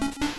you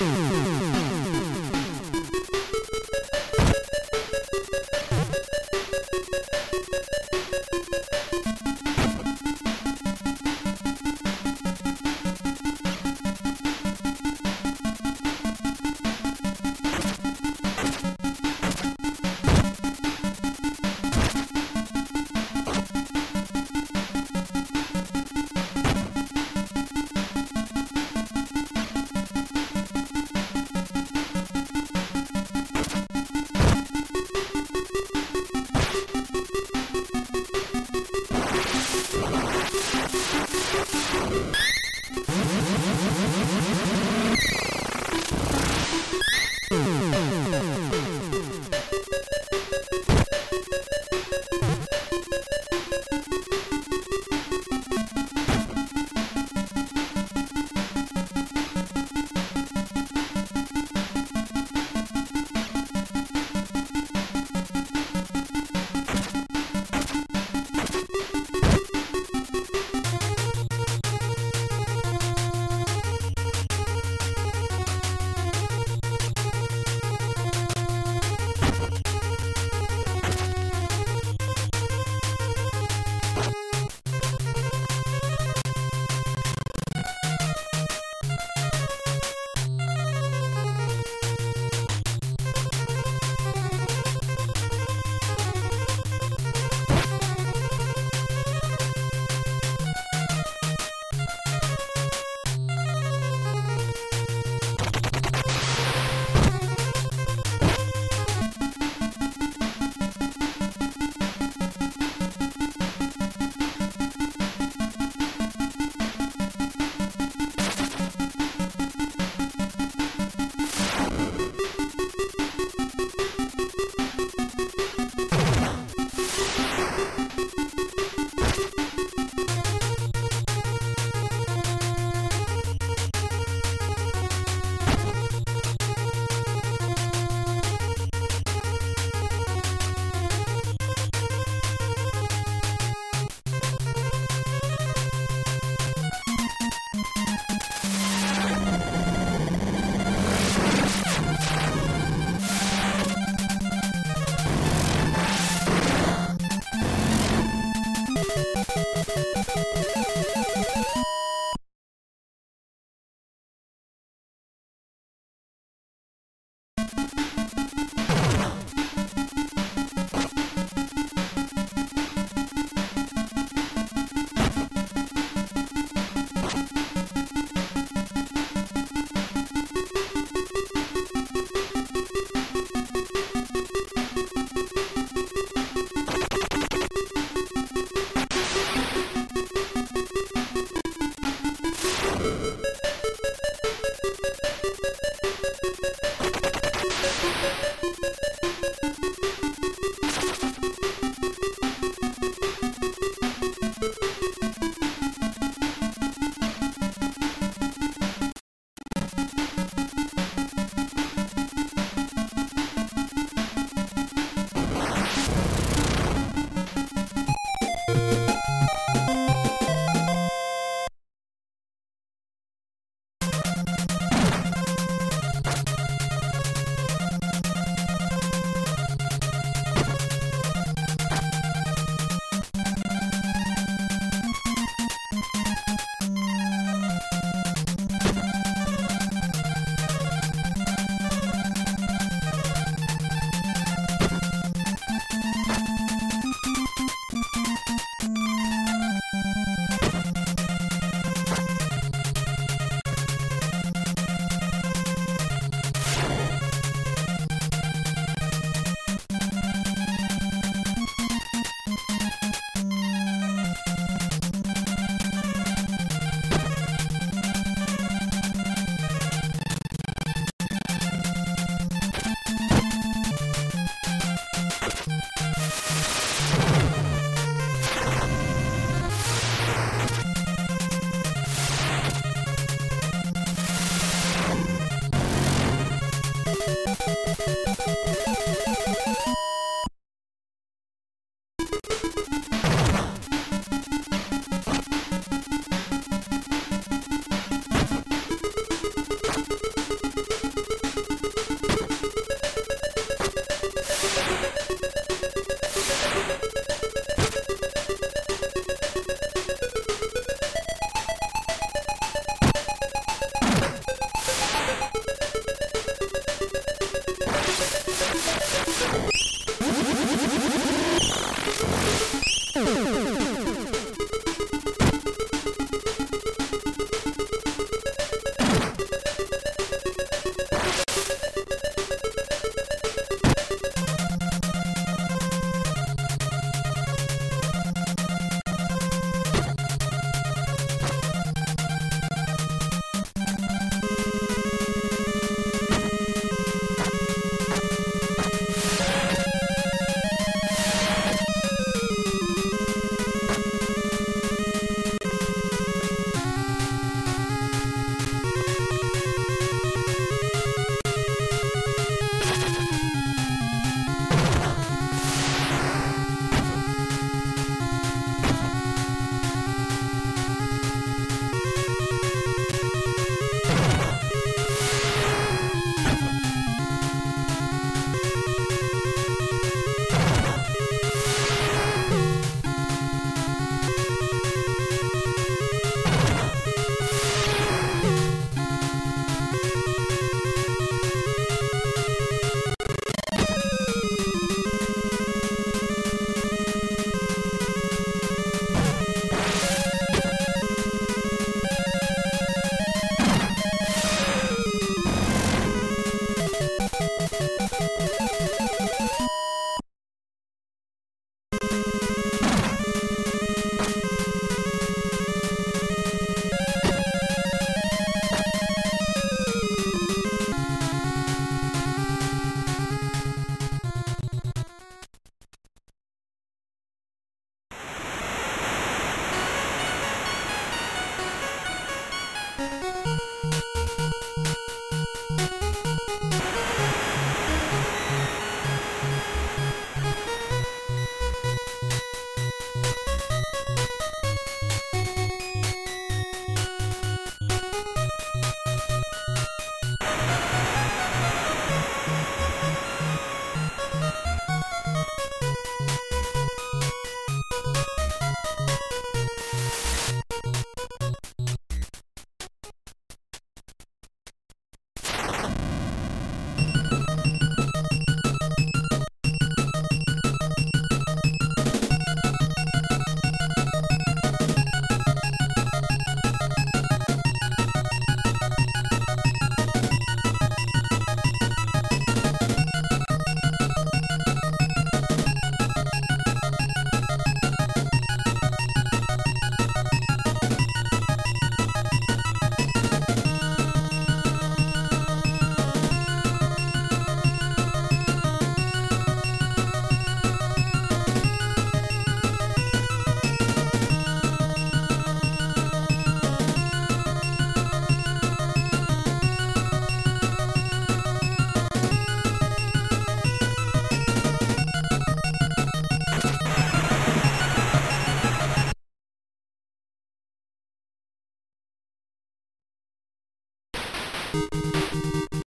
Ooh.